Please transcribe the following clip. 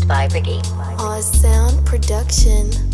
Produced by Oz Sound Production.